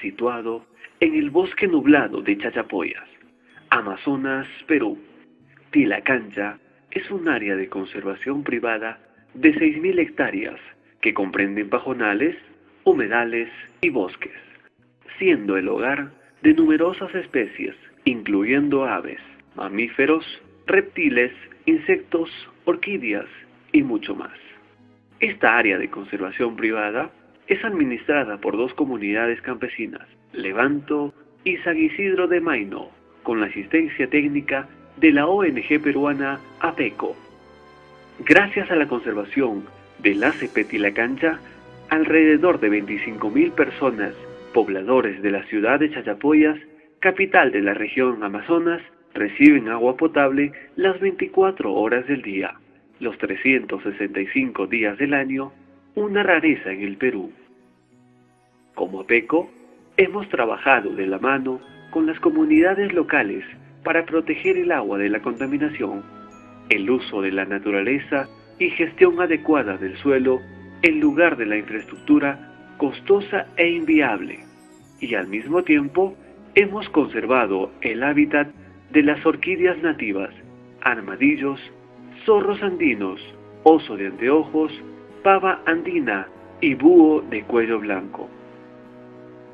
situado en el bosque nublado de Chachapoyas, Amazonas, Perú. Tilacancha es un área de conservación privada de 6.000 hectáreas que comprenden pajonales, humedales y bosques, siendo el hogar de numerosas especies, incluyendo aves, mamíferos, reptiles, insectos, orquídeas y mucho más. Esta área de conservación privada es administrada por dos comunidades campesinas, Levanto y San Isidro de Maino, con la asistencia técnica de la ONG peruana APECO. Gracias a la conservación del ACP Cancha, alrededor de 25.000 personas, pobladores de la ciudad de Chachapoyas, capital de la región Amazonas, reciben agua potable las 24 horas del día, los 365 días del año, una rareza en el Perú. Como APECO, hemos trabajado de la mano con las comunidades locales para proteger el agua de la contaminación, el uso de la naturaleza y gestión adecuada del suelo en lugar de la infraestructura costosa e inviable. Y al mismo tiempo hemos conservado el hábitat de las orquídeas nativas, armadillos, zorros andinos, oso de anteojos, pava andina y búho de cuello blanco.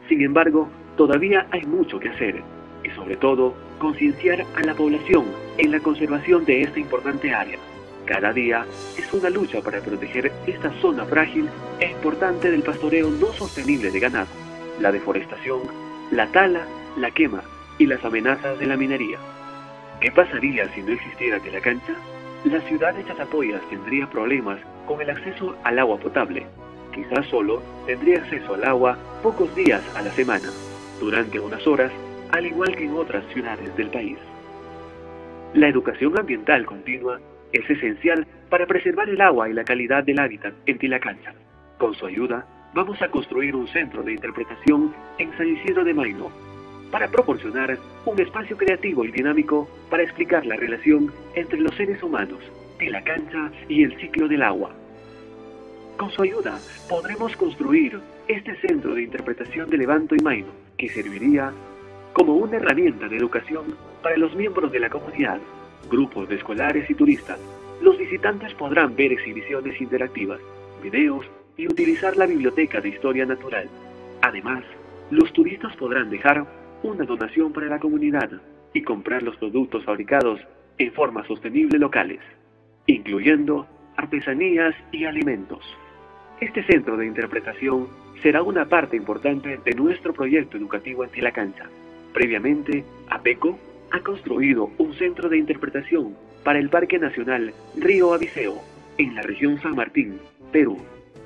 Sin embargo, todavía hay mucho que hacer y sobre todo concienciar a la población en la conservación de esta importante área. Cada día es una lucha para proteger esta zona frágil e importante del pastoreo no sostenible de ganado, la deforestación, la tala, la quema y las amenazas de la minería. ¿Qué pasaría si no existiera la cancha? La ciudad de Chachapoyas tendría problemas con el acceso al agua potable. Quizás solo tendría acceso al agua pocos días a la semana, durante unas horas, al igual que en otras ciudades del país. La educación ambiental continua es esencial para preservar el agua y la calidad del hábitat en Tilacancha. Con su ayuda, vamos a construir un centro de interpretación en San Isidro de Maino para proporcionar un espacio creativo y dinámico para explicar la relación entre los seres humanos, Tilacancha y el ciclo del agua. Con su ayuda, podremos construir este centro de interpretación de Levanto y Maino, que serviría como una herramienta de educación para los miembros de la comunidad grupos de escolares y turistas, los visitantes podrán ver exhibiciones interactivas, videos y utilizar la biblioteca de historia natural. Además, los turistas podrán dejar una donación para la comunidad y comprar los productos fabricados en forma sostenible locales, incluyendo artesanías y alimentos. Este centro de interpretación será una parte importante de nuestro proyecto educativo en Tilacancha. Previamente, APECO ha construido un centro de interpretación para el Parque Nacional Río Abiseo, en la región San Martín, Perú.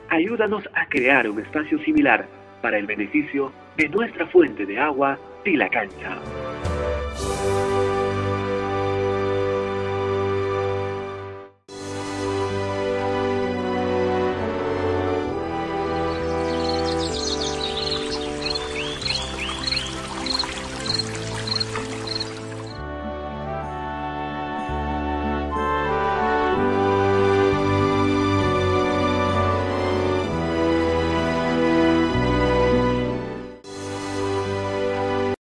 Ayúdanos a crear un espacio similar para el beneficio de nuestra fuente de agua, de la cancha.